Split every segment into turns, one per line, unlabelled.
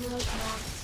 Blood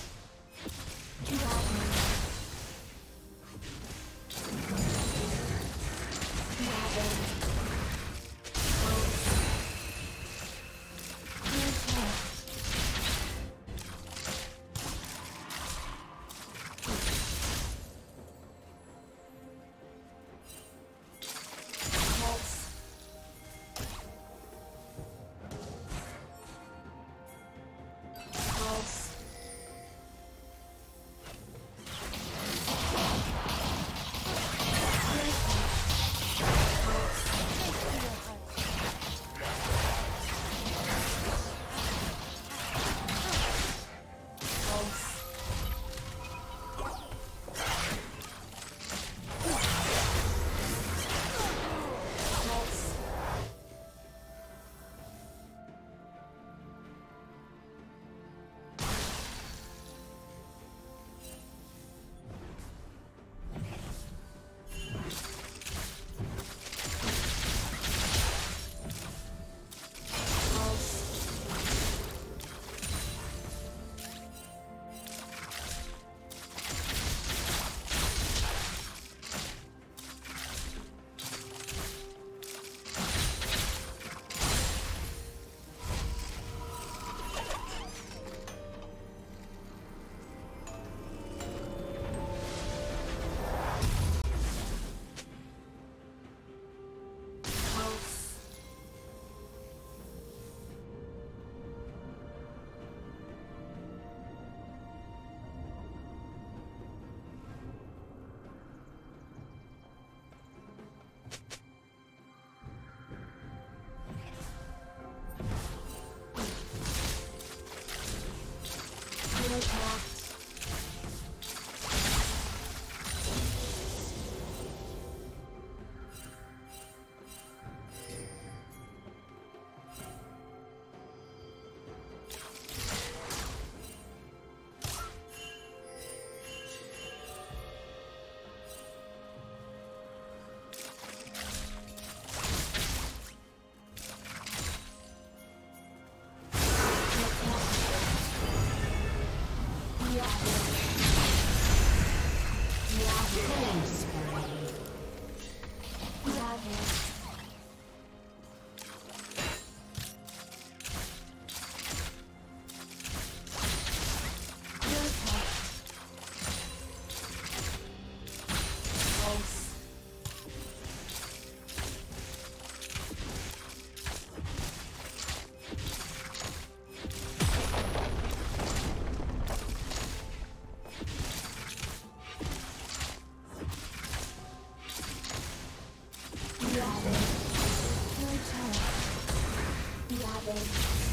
Thank you.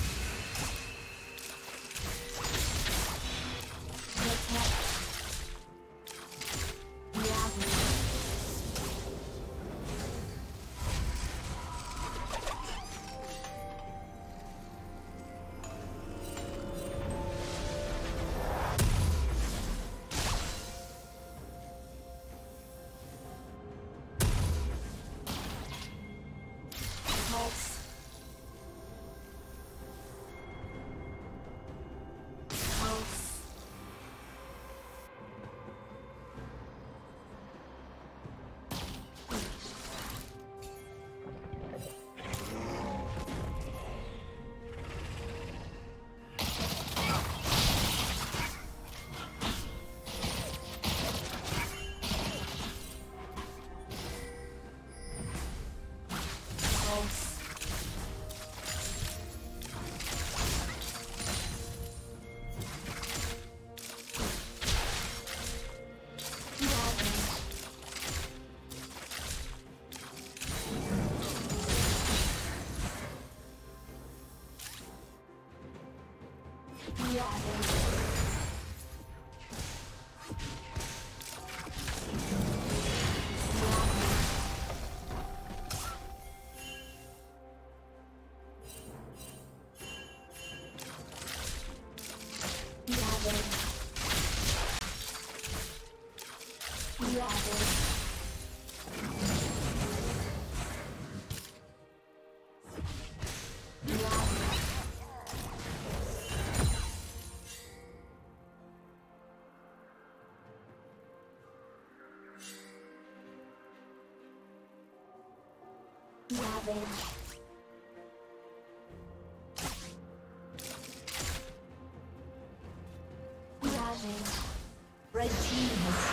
Yeah, I think. Savage.
Red team has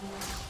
Thank you.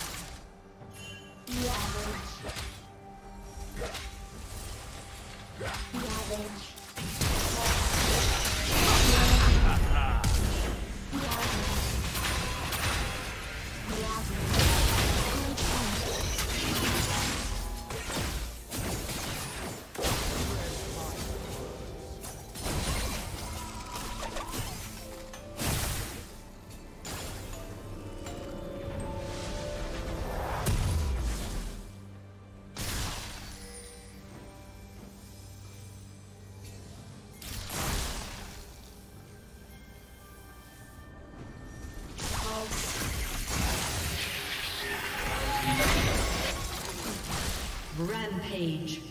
Rampage.